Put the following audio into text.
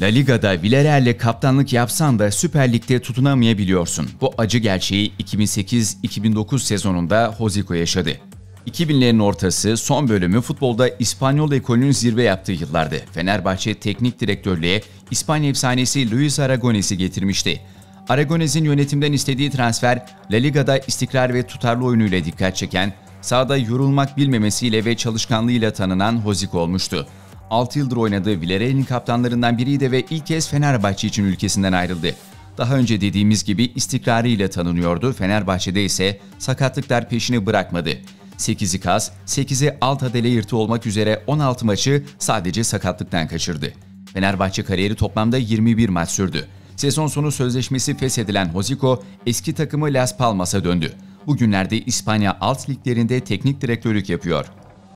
La Liga'da Villarreal'le kaptanlık yapsan da Süper Lig'de tutunamayabiliyorsun. Bu acı gerçeği 2008-2009 sezonunda Hoziko yaşadı. 2000'lerin ortası son bölümü futbolda İspanyol ekolünün zirve yaptığı yıllardı. Fenerbahçe teknik direktörlüğe İspanya efsanesi Luis Aragones'i getirmişti. Aragones'in yönetimden istediği transfer La Liga'da istikrar ve tutarlı oyunuyla dikkat çeken, sahada yorulmak bilmemesiyle ve çalışkanlığıyla tanınan Hoziko olmuştu. 6 yıldır oynadığı Villarreal'in kaptanlarından biriydi ve ilk kez Fenerbahçe için ülkesinden ayrıldı. Daha önce dediğimiz gibi istikrarıyla tanınıyordu. Fenerbahçe'de ise sakatlıklar peşini bırakmadı. 8'i kas, 8'i alt adele yırtı olmak üzere 16 maçı sadece sakatlıktan kaçırdı. Fenerbahçe kariyeri toplamda 21 maç sürdü. Sezon sonu sözleşmesi feshedilen Hoziko eski takımı Las Palmas'a döndü. Bugünlerde İspanya alt liglerinde teknik direktörlük yapıyor.